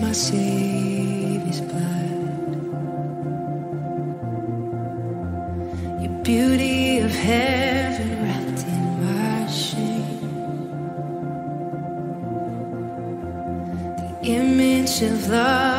my Savior's blood. Your beauty of heaven wrapped in my shame. The image of love.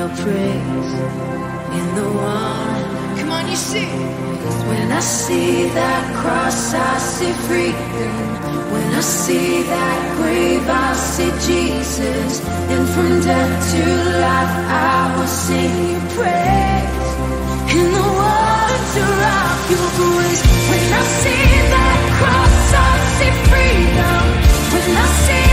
your praise in the one. Come on, you see. When I see that cross, I see freedom. When I see that grave, I see Jesus. And from death to life, I will sing your praise in the wonder of your grace. When I see that cross, I see freedom. When I see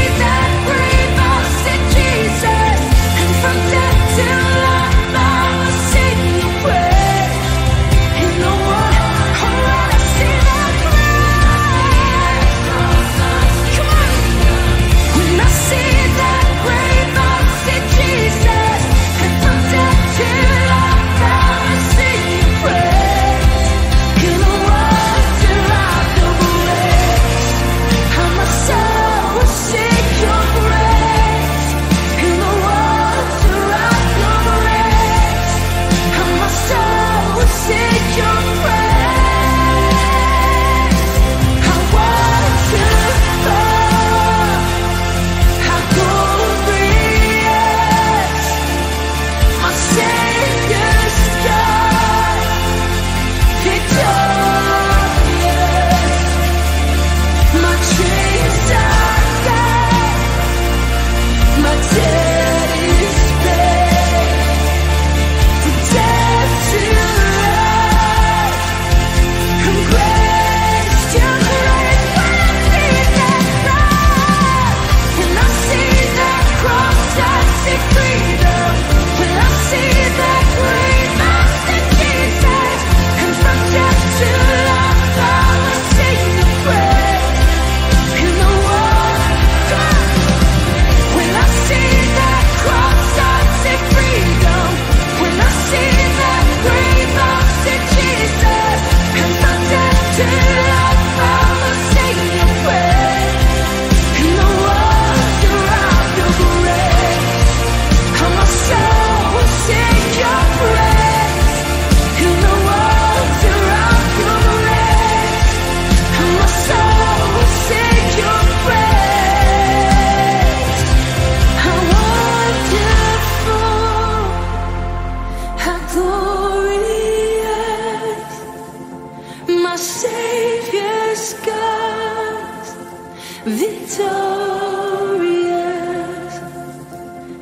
glorious.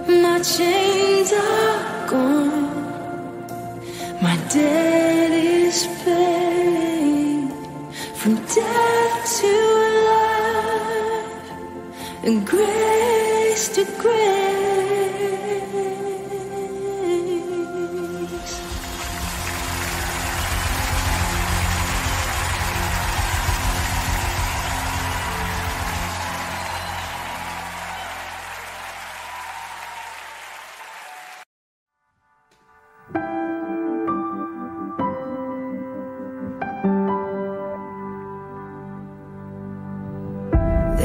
My chains are gone. My debt is paid. From death to life, and grace to grace.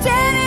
stay.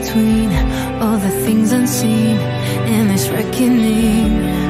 between all the things unseen in this reckoning.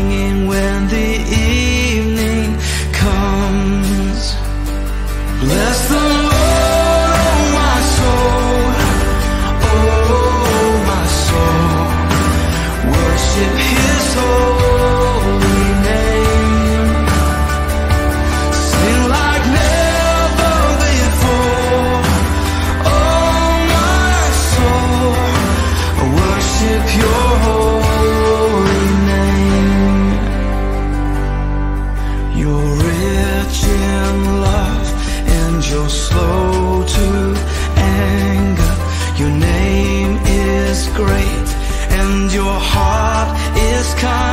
great and your heart is kind.